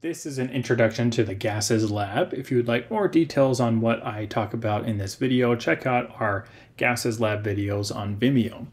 This is an introduction to the gases lab. If you would like more details on what I talk about in this video, check out our gases lab videos on Vimeo.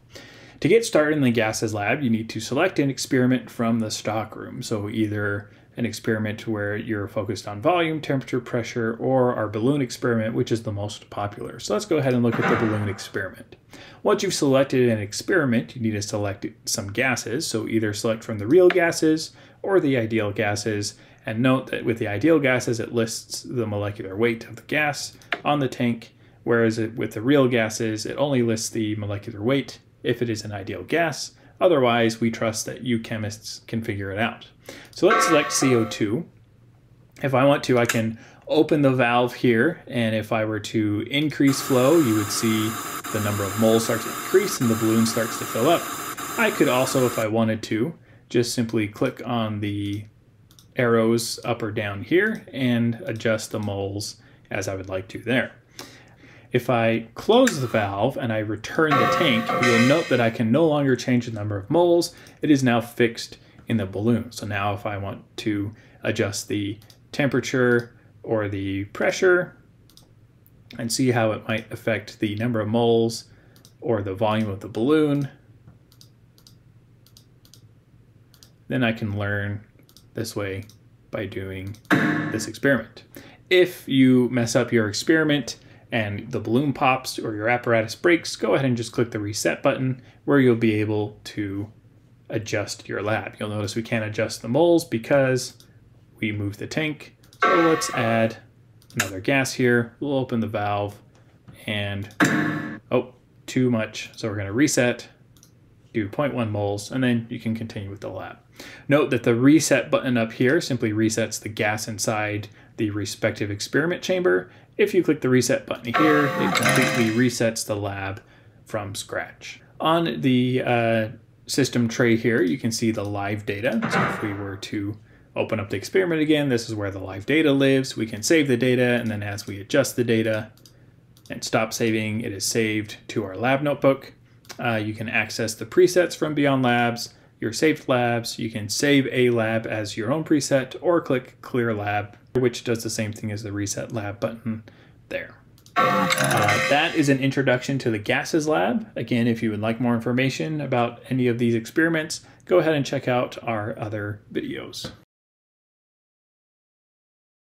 To get started in the gases lab, you need to select an experiment from the stockroom. So either an experiment where you're focused on volume, temperature, pressure, or our balloon experiment, which is the most popular. So let's go ahead and look at the balloon experiment. Once you've selected an experiment, you need to select some gases. So either select from the real gases or the ideal gases and note that with the ideal gases, it lists the molecular weight of the gas on the tank, whereas it, with the real gases, it only lists the molecular weight if it is an ideal gas. Otherwise, we trust that you chemists can figure it out. So let's select CO2. If I want to, I can open the valve here, and if I were to increase flow, you would see the number of moles start to increase and the balloon starts to fill up. I could also, if I wanted to, just simply click on the arrows up or down here and adjust the moles as I would like to there. If I close the valve and I return the tank, you'll note that I can no longer change the number of moles. It is now fixed in the balloon. So now if I want to adjust the temperature or the pressure and see how it might affect the number of moles or the volume of the balloon, then I can learn this way by doing this experiment. If you mess up your experiment and the balloon pops or your apparatus breaks, go ahead and just click the reset button where you'll be able to adjust your lab. You'll notice we can't adjust the moles because we moved the tank. So let's add another gas here. We'll open the valve and, oh, too much. So we're gonna reset do 0.1 moles, and then you can continue with the lab. Note that the reset button up here simply resets the gas inside the respective experiment chamber. If you click the reset button here, it completely resets the lab from scratch. On the uh, system tray here, you can see the live data. So if we were to open up the experiment again, this is where the live data lives. We can save the data, and then as we adjust the data and stop saving, it is saved to our lab notebook. Uh, you can access the presets from Beyond Labz, your saved labs. You can save a lab as your own preset or click Clear Lab, which does the same thing as the Reset Lab button there. Uh, that is an introduction to the gases lab. Again, if you would like more information about any of these experiments, go ahead and check out our other videos.